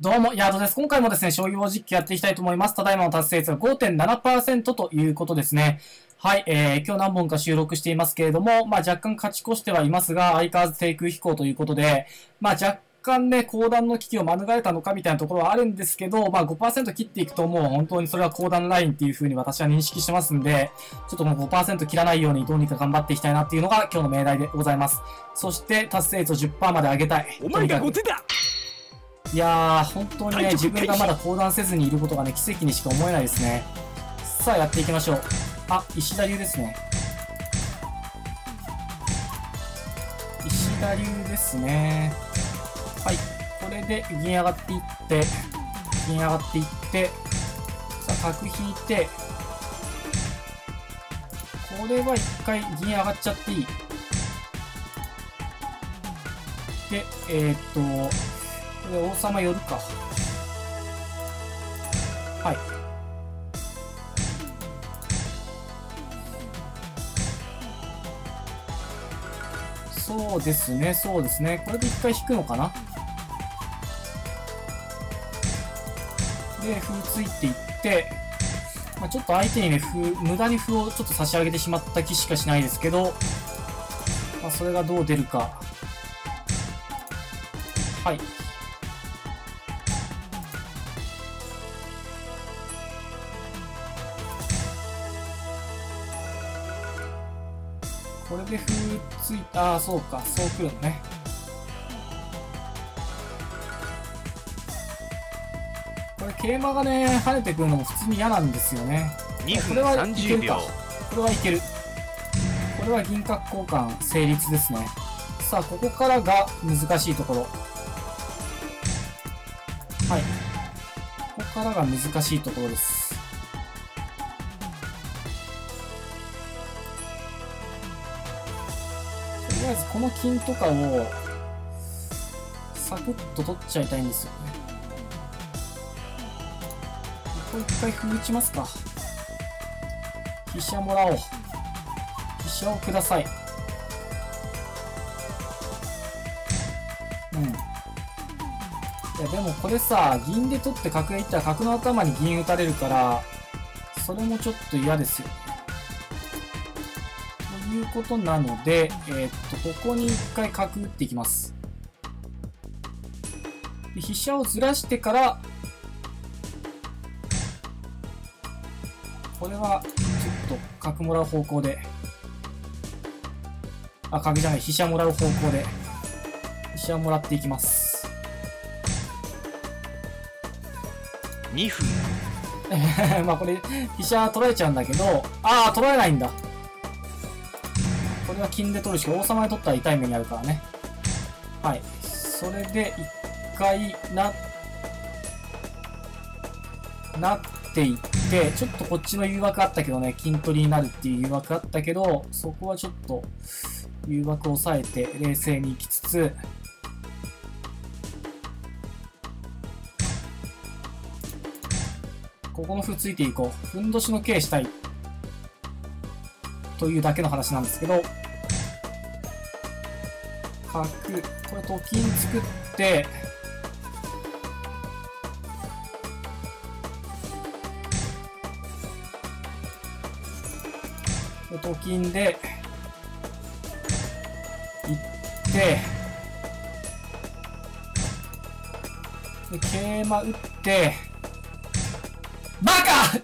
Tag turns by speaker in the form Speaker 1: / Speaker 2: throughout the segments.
Speaker 1: どうも、ヤードです。今回もですね、商業実況やっていきたいと思います。ただいまの達成率が5.7%ということですね。はい、えー、今日何本か収録していますけれども、まあ若干勝ち越してはいますが、相変わらず低空飛行ということで、まあ若干ね、高段の危機を免れたのかみたいなところはあるんですけど、まあ5%切っていくともう本当にそれは高段ラインっていう風に私は認識してますんで、ちょっともう5%切らないようにどうにか頑張っていきたいなっていうのが今日の命題でございます。そして達成率を10%まで上げたい。
Speaker 2: お前が後手だ
Speaker 1: いやー、本当にね、自分がまだ降壇せずにいることがね、奇跡にしか思えないですね。さあ、やっていきましょう。あ、石田流ですね。石田流ですね。はい。これで銀上がっていって、銀上がっていって、さあ、角引いて、これは一回銀上がっちゃっていい。で、えー、っと、これ王様寄るかはいそうですねそうですねこれで一回引くのかな？で歩ついていってまあ、ちょっと相手にね、歩、無駄に歩をちょっと差し上げてしまった気しかしないですけど、まあ、それがどう出るか。はい。で歩ついた、ああ、そうか、そうくるのね。これ、桂馬がね、跳ねてくるのも普通に嫌なんですよね。
Speaker 2: 2分30秒。
Speaker 1: これはいける。これは銀閣交換成立ですね。さあ、ここからが難しいところ。はい。ここからが難しいところです。りあえずこの金とかをサクッと取っちゃいたいんですよね。ここ一回歩打ちますか。飛車もらおう。飛車をください。うん。いやでもこれさ銀で取って角へ行ったら角の頭に銀打たれるからそれもちょっと嫌ですよことなので、えー、っと、ここに一回角打っていきます。で飛車をずらしてから、これは、ちょっと角もらう方向で、あ、角じゃない、飛車もらう方向で、飛車をもらっていきます。
Speaker 2: 2分
Speaker 1: まあこれ、飛車取られちゃうんだけど、ああ、取られないんだ。れは金で取るし王様で取ったら痛い目にあるからね。はい。それで、一回な、なっていって、ちょっとこっちの誘惑あったけどね、金取りになるっていう誘惑あったけど、そこはちょっと誘惑を抑えて冷静に行きつつ、ここの歩ついていこう。ふんどしの刑したい。というだけの話なんですけど、角、これと金作って、と金で、行って、で、桂馬打って、バカ！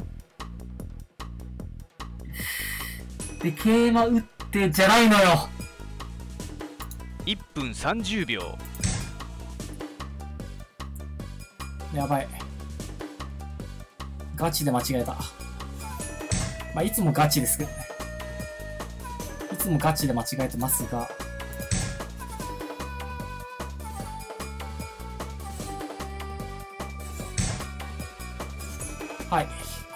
Speaker 1: で、桂馬打ってじゃないのよ。
Speaker 2: 1分30秒。
Speaker 1: やばい。ガチで間違えた。まあ、いつもガチですけどね。いつもガチで間違えてますが。はい。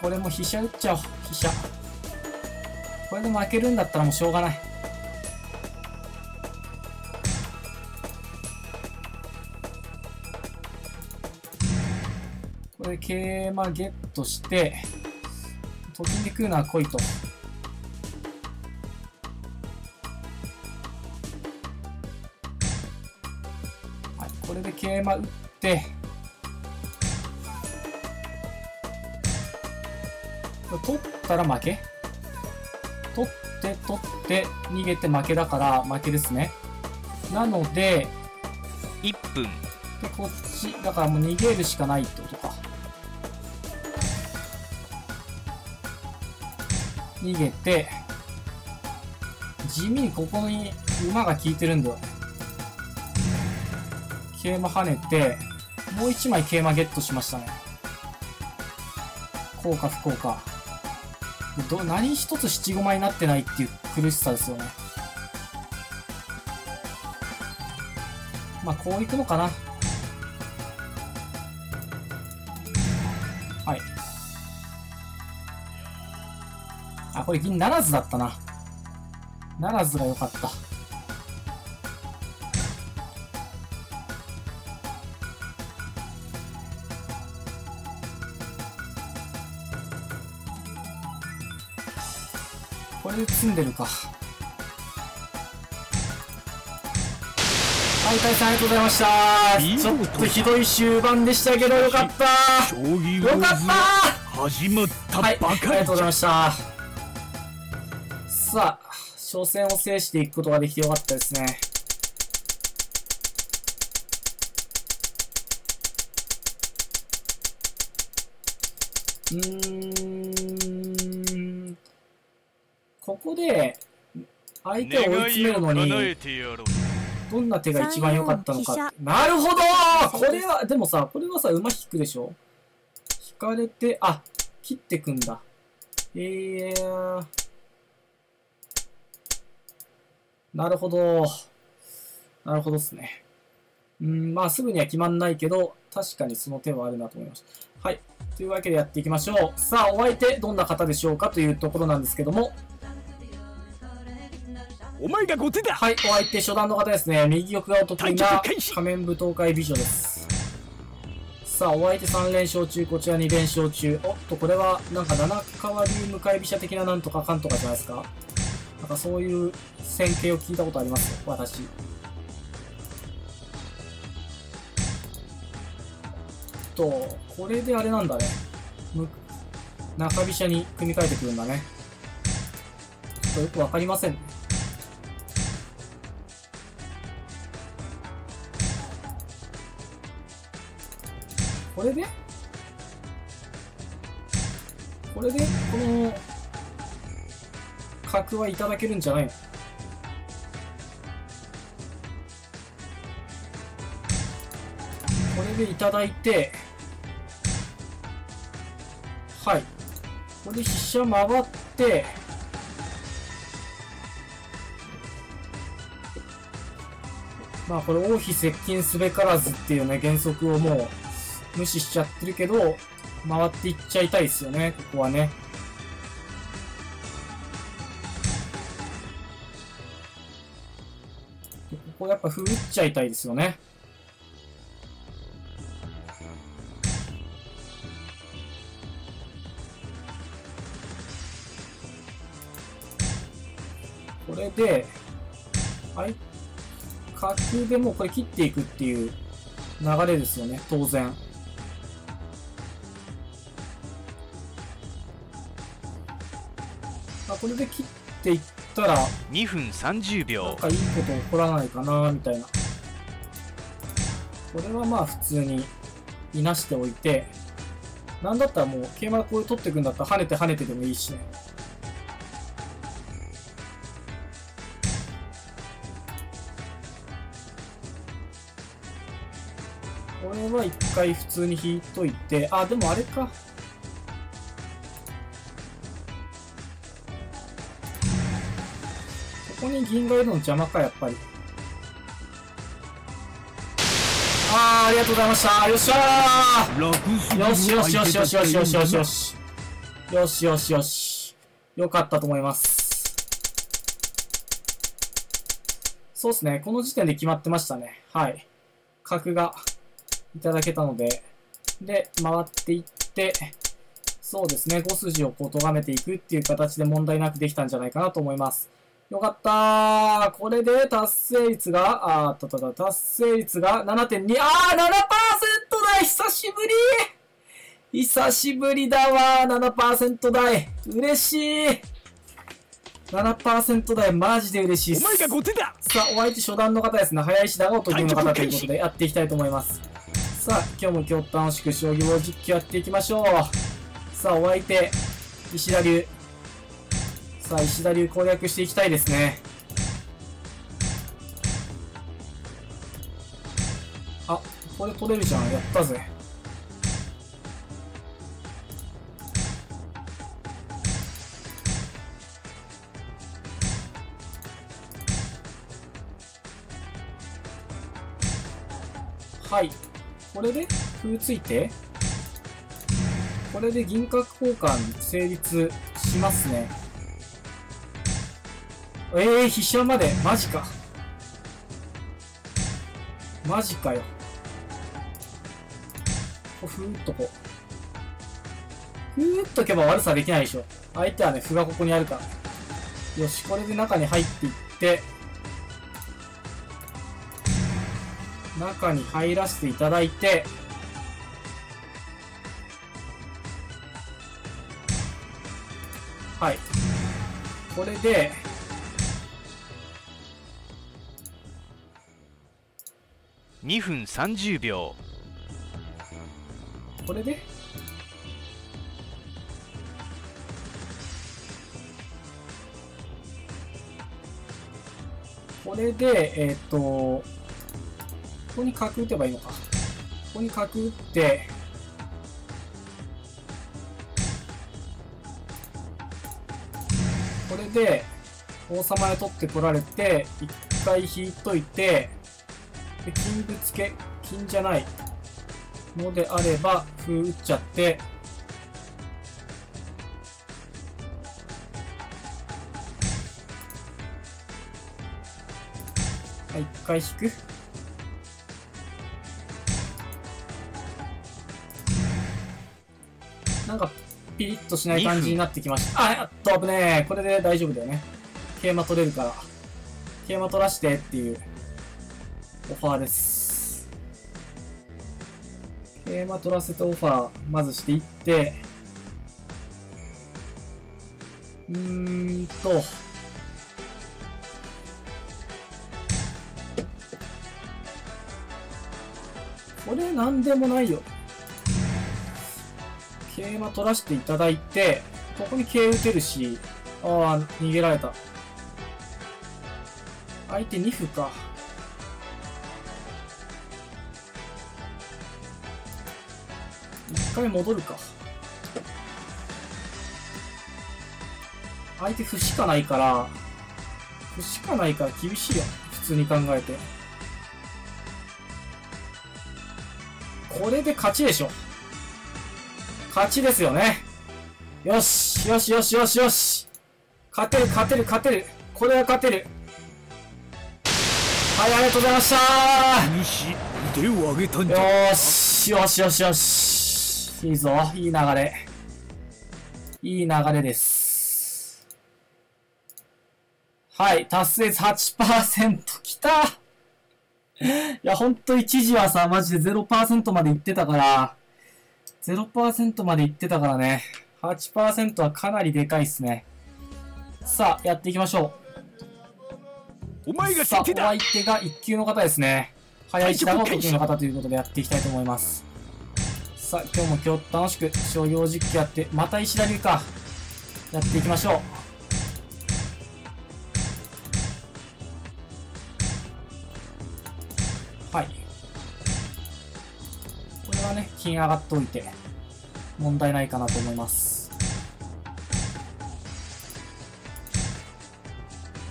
Speaker 1: これも飛車打っちゃおう。飛車。これで負けるんだったらもうしょうがない。これ桂馬ゲットして、と金で食うのは来いと。はい、これで桂馬打って、取ったら負け？取って取って逃げて負けだから負けですね。なので
Speaker 2: 1分。
Speaker 1: でこっちだからもう逃げるしかないってこと。逃げて、地味にここに馬が効いてるんだよね。桂馬跳ねて、もう一枚桂馬ゲットしましたね。効果不効果。でど何一つ七五枚になってないっていう苦しさですよね。まあ、こういくのかな。これ銀ならずだったな。ならずが良かった。これで積んでるか。はい、大さんありがとうございました。ちょっとひどい終盤でしたけど、よかった。よかっ
Speaker 3: ウォーズは始まった
Speaker 1: はい、
Speaker 3: ば
Speaker 1: ありがとうございました。さあ、初戦を制していくことができてよかったですね。うーん。ここで、相手を追い詰めるのに、どんな手が一番良かったのか。なるほどこれは、でもさ、これはさ、馬引くでしょ？引かれて、あ、切ってくんだ。えー。なるほど。なるほどっすね。うん、まあすぐには決まんないけど、確かにその手はあるなと思いました。はい。というわけでやっていきましょう。さあ、お相手、どんな方でしょうかというところなんですけども、
Speaker 3: お前が後手だ
Speaker 1: はい、お相手初段の方ですね。右玉がお得意な仮面舞踏会美女です。さあ、お相手3連勝中、こちら2連勝中。おっと、これは、なんか七川流向かい飛車的ななんとかかんとかじゃないですか。なんかそういう戦型を聞いたことありますよ、私。と、これであれなんだね。中飛車に組み替えてくるんだね。ちょっとよくわかりません。これで？これで、この、角はいただけるんじゃないの？これでいただいて、はい。これで飛車回って、まあこれ王妃接近すべからずっていうね原則をもう無視しちゃってるけど、回っていっちゃいたいですよね、ここはね。ここやっぱ歩打っちゃいたいですよね。これで、はい、角でもうこれ切っていくっていう流れですよね、当然。あこれで切っていってたら、
Speaker 2: 2分30
Speaker 1: なん
Speaker 2: 秒
Speaker 1: かいいこと起こらないかな、みたいな。これはまあ普通にいなしておいて、なんだったらもう桂馬こう取っていくんだったら跳ねて跳ねてでもいいしね。これは一回普通に引いといて、あ、でもあれか。ここに銀がいるの邪魔か、やっぱり。あー、ありがとうございました。よっしゃーよしよしよしよしよしよしよしよ
Speaker 3: し
Speaker 1: し。よしよしよし。よかったと思います。そうですね。この時点で決まってましたね。はい。角がいただけたので。で、回っていって、そうですね。5筋をこう咎めていくっていう形で問題なくできたんじゃないかなと思います。よかったー。これで達成率が、あーっとただ、達成率が7.2、あー !7% だ久しぶり久しぶりだわー、7%台。嬉しい。7%台、マジで嬉しいっ
Speaker 3: お前
Speaker 1: す。
Speaker 3: が後手だ
Speaker 1: さあ、お相手初段の方ですね。早石長尾というの方ということでやっていきたいと思います。さあ、今日も今日楽しく将棋を実況やっていきましょう。さあ、お相手、石田流。さあ、石田流攻略していきたいですね。あ、これ取れるじゃん。やったぜ。はい。これで、歩ついて、これで銀閣交換成立しますね。ええー、飛車まで、マジか。マジかよ。ふーっとこう。ふーっとけば悪さできないでしょ。相手はね、歩がここにあるから。よし、これで中に入っていって、中に入らせていただいて、はい。これで、
Speaker 2: 2分30秒
Speaker 1: これで、これで、えっ、と、ここに角打てばいいのか。ここに角打って、これで、王様へ取ってこられて、一回引いといて、で金ぶつけ、金じゃないのであれば、歩打っちゃって、はい、一回引く。なんか、ピリッとしない感じになってきました。あ、やっと危ねえ。これで大丈夫だよね。桂馬取れるから。桂馬取らしてっていうオファーです。桂馬取らせてオファー、まずしていって、うーんと、これなんでもないよ。桂馬取らせていただいて、ここに桂打てるし、ああ、逃げられた。相手2歩か。回戻るか。相手歩しかないから、歩しかないから厳しいよ。普通に考えて。これで勝ちでしょ。勝ちですよね。よし、よしよしよしよし。勝てる勝てる勝てる。これは勝てる。はい、ありがとうございました
Speaker 3: 西腕を上げたんじゃ
Speaker 1: よーし、よしよしよし。いいぞ、いい流れ。いい流れです。はい、達成率8%きたいや、ほんと一時はさ、マジで0%までいってたから、0%までいってたからね、8%はかなりでかいっすね。さあ、やっていきましょ
Speaker 3: お前
Speaker 1: う。さあ、お相手が1級の方ですね。早石長尾級の方ということでやっていきたいと思います。さあ、今日も今日楽しく商業実況やって、また石田流か。やっていきましょう。はい。これはね、金上がっておいて、問題ないかなと思います。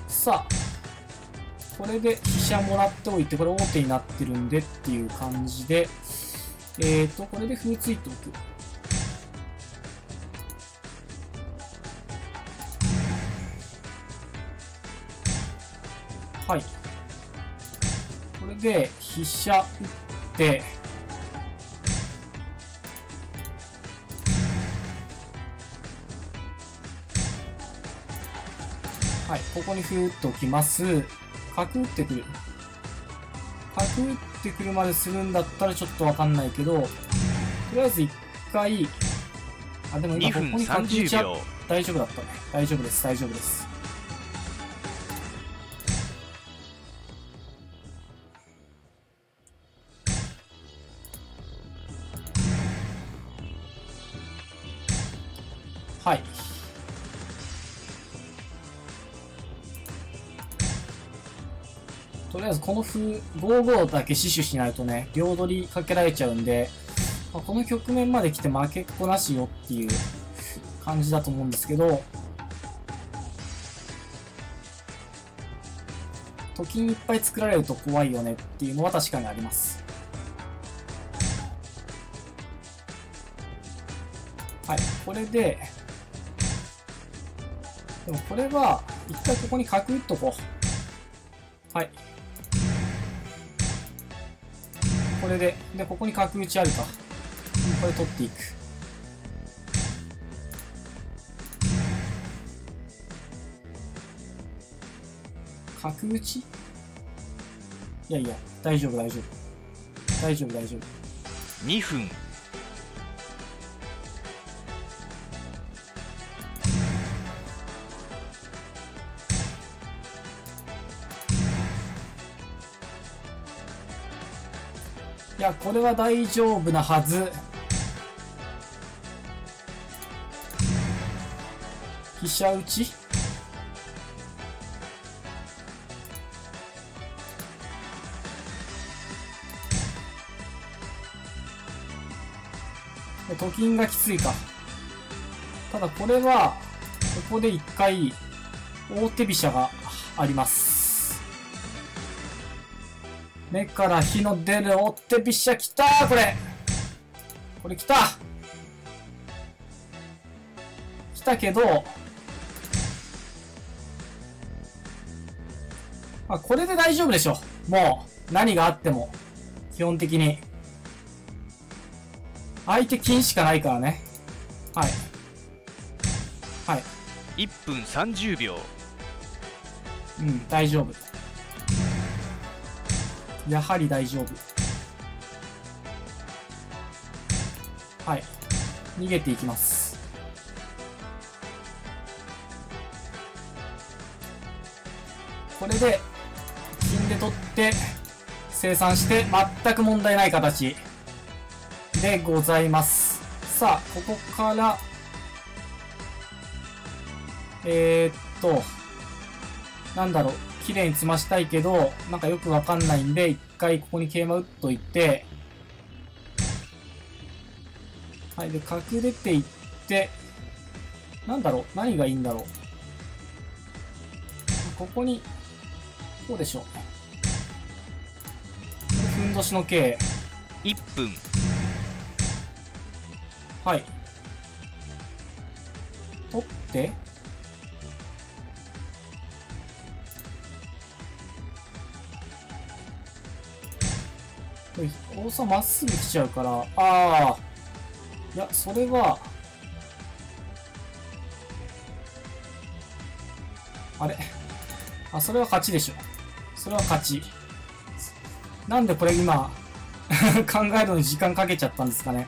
Speaker 1: さあ、これで飛車もらっておいて、これ王手になってるんでっていう感じで、えーと、これで歩ついておく。はい。これで飛車打って、はい、ここにふーっと置きます。角打ってくる。角打っててくるまでするんだったらちょっとわかんないけど、とりあえず一回、あ、でも今
Speaker 2: 2分
Speaker 1: ここに角打
Speaker 2: 30
Speaker 1: ちあ
Speaker 2: 秒
Speaker 1: 大丈夫だったね。大丈夫です、大丈夫です。この歩55だけ死守しないとね、両取りかけられちゃうんで、まあこの局面まで来て負けっこなしよっていう感じだと思うんですけど、と金いっぱい作られると怖いよねっていうのは確かにあります。はい、これで、でもこれは、一回ここに角打っとこう。はい。これで、で、ここに角打ちあるか。これ取っていく。角打ち？いやいや、大丈夫大丈夫。大丈夫大丈夫。
Speaker 2: 2分
Speaker 1: や、これは大丈夫なはず。飛車打ち？と金がきついか。ただこれは、ここで一回、大手飛車があります。目から火の出る追って飛車きたーこれこれ来た来たけど、まあ、これで大丈夫でしょ。もう、何があっても。基本的に。相手金しかないからね。はい。はい。
Speaker 2: 1分30秒
Speaker 1: うん、大丈夫。やはり大丈夫。はい。逃げていきます。これで、金で取って、生産して、全く問題ない形でございます。さあ、ここから、えー、っと、なんだろう、綺麗に詰ましたいけど、なんかよくわかんないんで、一回ここに桂馬打っといて、はい、で、角出ていって、なんだろう、何がいいんだろう。ここに、こうでしょう。ふんどしの桂。
Speaker 2: 1分
Speaker 1: はい。取って、王様まっすぐ来ちゃうから、ああ。いや、それは、あれ？あ、それは勝ちでしょ。それは勝ち。なんでこれ今、考えるのに時間かけちゃったんですかね。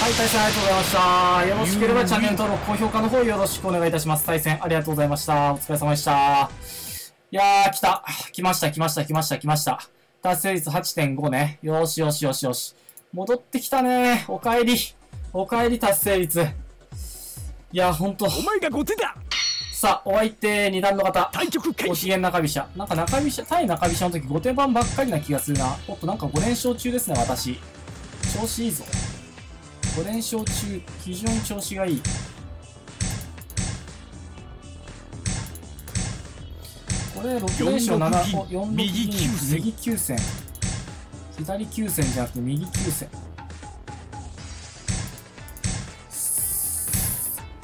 Speaker 1: はい、対戦ありがとうございました。よろしければチャンネル登録、高評価の方よろしくお願いいたします。対戦ありがとうございました。お疲れ様でした。いやー、来た。来ました、来ました、来ました、来ました。達成率8.5ね。よしよしよしよし。戻ってきたね。お帰り。お帰り達成率。いやー、ほんと。
Speaker 3: お前が後手だ
Speaker 1: さあ、お相手2段の方。
Speaker 3: 対局開始
Speaker 1: ご機嫌中飛車。なんか中飛車、対中飛車の時5点番ばっかりな気がするな。おっと、なんか5連勝中ですね、私。調子いいぞ。5連勝中、非常に調子がいい。れ6連勝7、お4六
Speaker 3: 右
Speaker 1: 銀
Speaker 3: 急線
Speaker 1: 右急線。左急線じゃなくて右急線。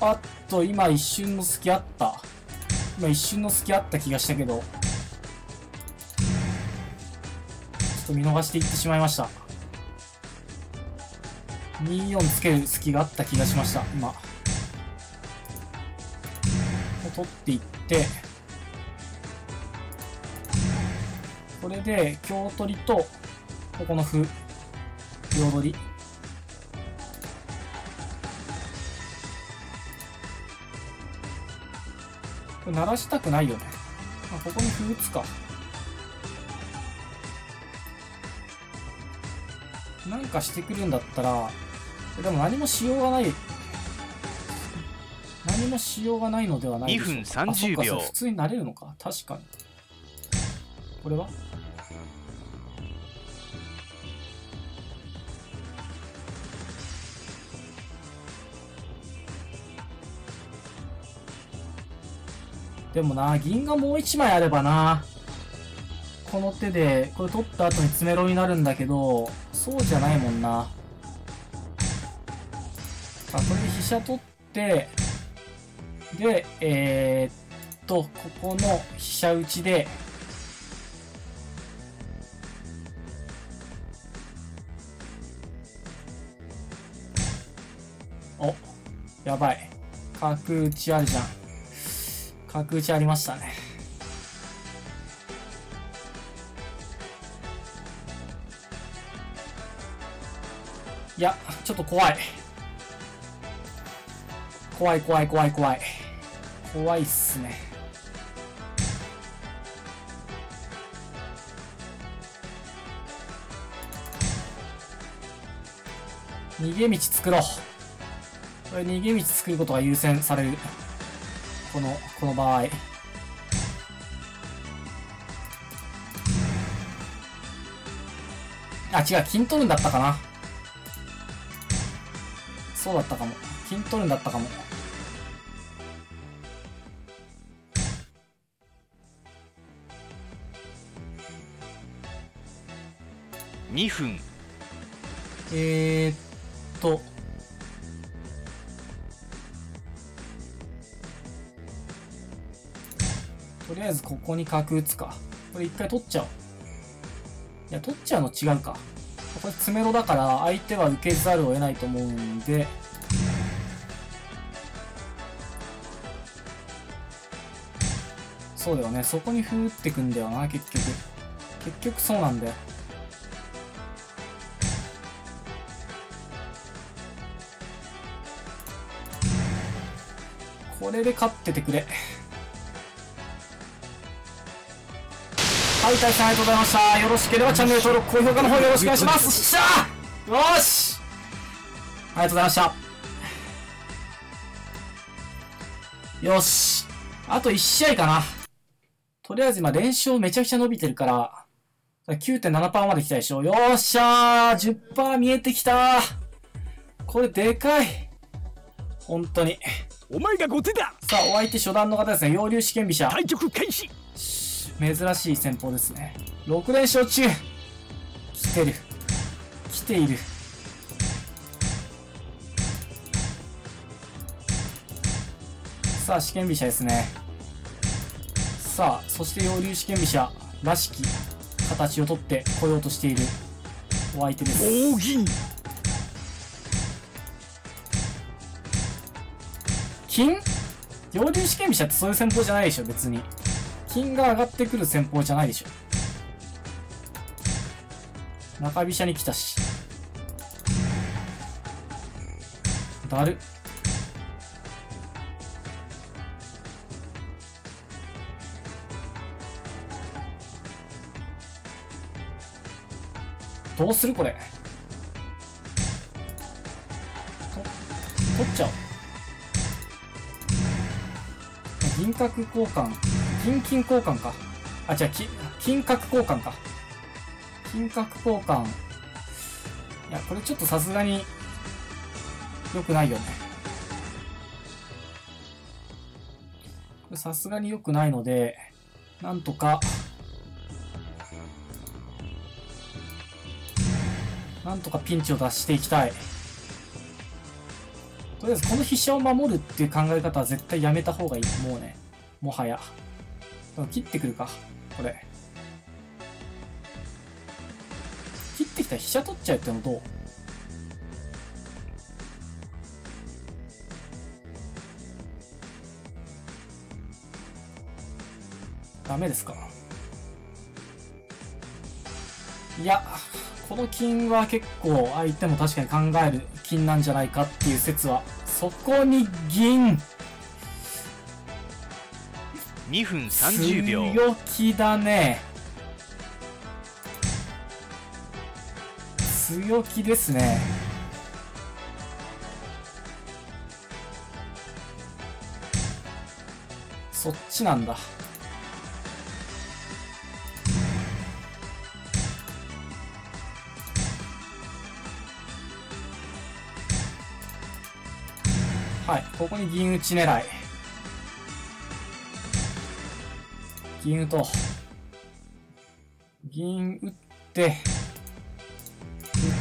Speaker 1: あっと、今一瞬の隙あった。今一瞬の隙あった気がしたけど、ちょっと見逃していってしまいました。24つける隙があった気がしました、今。取っていって、これで京取りとここの歩両取り。これ鳴らしたくないよね、まあ、ここに歩打つか。なんかしてくるんだったらでも何もしようがない。何もしようがないのではないでしょうか。
Speaker 2: 2分30秒。
Speaker 1: 普通になれるのか。確かに。これは？でもな、銀がもう一枚あればな、この手で、これ取った後に詰めろになるんだけど、そうじゃないもんな。あ、これで飛車取って、で、えー、っと、ここの飛車打ちで、お、やばい。角打ちあるじゃん。角打ちありましたね。いや、ちょっと怖い。怖い怖い怖い怖い。怖いっすね。逃げ道作ろう。これ逃げ道作ることが優先される。この、この場合。あ、違う、金取るんだったかな。そうだったかも。金取るんだったかも。
Speaker 2: 2分
Speaker 1: えー、っと。とりあえずここに角打つか。これ一回取っちゃおう。いや、取っちゃうの違うか。これ詰めろだから相手は受けざるを得ないと思うんで。そうだよね。そこに歩打ってくんだよな、結局。結局そうなんだよ。これで勝っててくれ。はい、大さんありがとうございました。よろしければチャンネル登録、高評価の方よろしくお願いします。よっしゃーよしありがとうございました。よし。あと1試合かな。とりあえず今連勝めちゃくちゃ伸びてるから、9.7%まで来たでしょ。よっしゃー !10% 見えてきたこれでかい本当に。
Speaker 3: お前が後手だ
Speaker 1: さあ、お相手初段の方ですね。揚流試験飛車。
Speaker 3: 対局開始
Speaker 1: 珍しい戦法ですね。6連勝中来てる。来ている。さあ、試験飛車ですね。さあ、そして揚流試験飛車らしき形をとって来ようとしているお相手です。
Speaker 3: 大銀
Speaker 1: 金？揚流試験飛車ってそういう戦法じゃないでしょ、別に。金が上がってくる戦法じゃないでしょ。中飛車に来たし。だる。どうするこれ。と取っちゃおう。銀角交換。金金交換か。あ、じゃ、金、金角交換か。金角交換。いや、これちょっとさすがに、良くないよね。さすがに良くないので、なんとか、なんとかピンチを脱していきたい。とりあえずこの飛車を守るっていう考え方は絶対やめた方がいい。もうね。もはや。切ってくるか。これ。切ってきたら飛車取っちゃうってのどう？ダメですか？いや、この金は結構相手も確かに考える金なんじゃないかっていう説は、そこに銀
Speaker 2: 2分30秒
Speaker 1: 強気だね。強気ですね。そっちなんだ。はい、ここに銀打ち狙い。銀打とう。銀打って、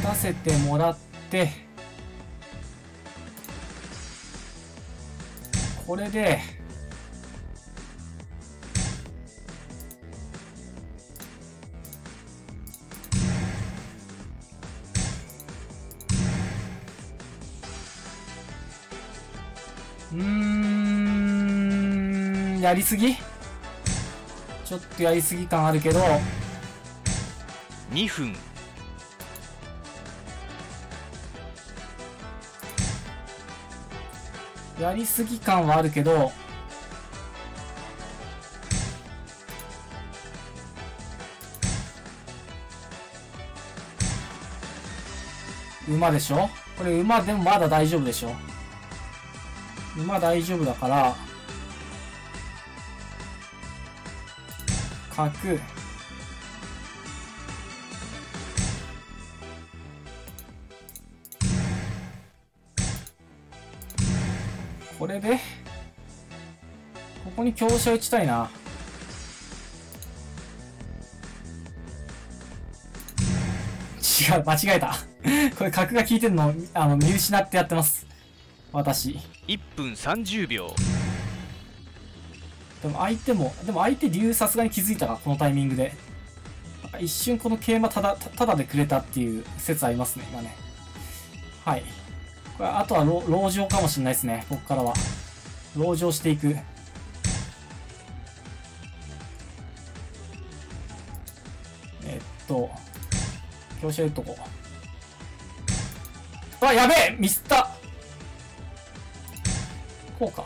Speaker 1: 打たせてもらって、これで、うーん、やりすぎ？ちょっとやりすぎ感あるけど、
Speaker 2: 2分。
Speaker 1: やりすぎ感はあるけど、馬でしょ？これ馬でもまだ大丈夫でしょ？馬大丈夫だから、角、これで、ここに強者打ちたいな。違う、間違えた。これ角が効いてるの、あの、見失ってやってます。私。
Speaker 2: 1分30秒
Speaker 1: でも相手も、でも相手竜さすがに気づいたか、このタイミングで。一瞬この桂馬ただ、ただでくれたっていう説ありますね、今ね。はい。これ、あとはろ籠城かもしれないですね、ここからは。籠城していく。えっと、強者打っとこう。あ、やべえミスったこうか。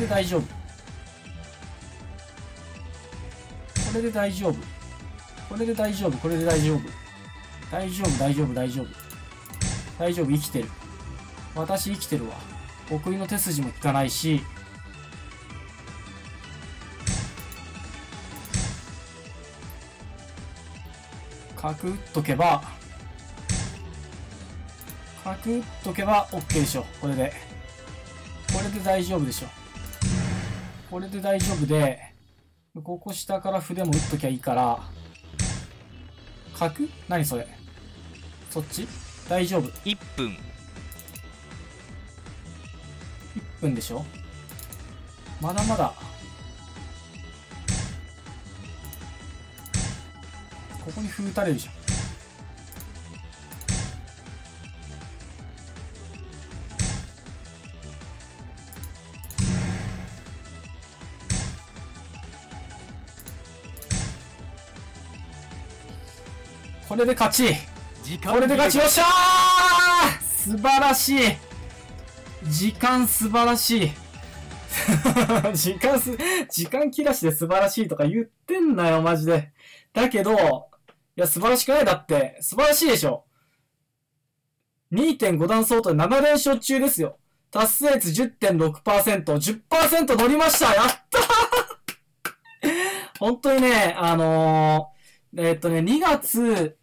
Speaker 1: これで大丈夫。これで大丈夫。これで大丈夫。これで大丈夫。大丈夫、大丈夫、大丈夫。大丈夫、生きてる。私生きてるわ。得意の手筋も効かないし、角打っとけば、角打っとけば OK でしょ。これで。これで大丈夫でしょ。これで大丈夫で、ここ下から歩でも打っときゃいいから、角何それ？そっち？大丈夫
Speaker 2: ？1分
Speaker 1: 1分でしょ？まだまだ。ここに歩打たれるじゃん。これで勝ち。
Speaker 3: 時間
Speaker 1: これで勝ち。よっしゃー！素晴らしい。時間素晴らしい。時間す、時間切らしで素晴らしいとか言ってんなよ、マジで。だけど、いや、素晴らしくない。だって、素晴らしいでしょ。2.5段相当で7連勝中ですよ。達成率10.6%、10%乗りました。やったー！本当にね、あのー、えっとね、2月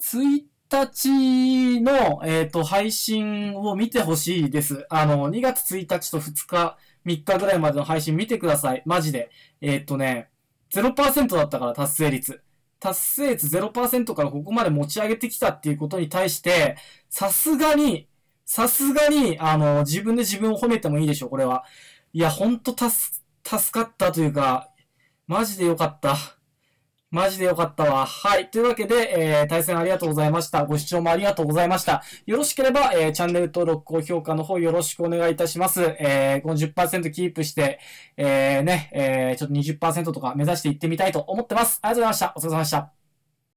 Speaker 1: 1日の、えっ、と、配信を見てほしいです。あの、2月1日と2日、3日ぐらいまでの配信見てください。マジで。えっ、とね、0%だったから、達成率。達成率0%からここまで持ち上げてきたっていうことに対して、さすがに、さすがに、あの、自分で自分を褒めてもいいでしょ、これは。いや、ほんと助、助かったというか、マジでよかった。マジでよかったわ。はい。というわけで、えー、対戦ありがとうございました。ご視聴もありがとうございました。よろしければ、えー、チャンネル登録、高評価の方よろしくお願いいたします。えー、この10%キープして、えー、ね、えー、ちょっと20%とか目指していってみたいと思ってます。ありがとうございました。お疲れ様でした。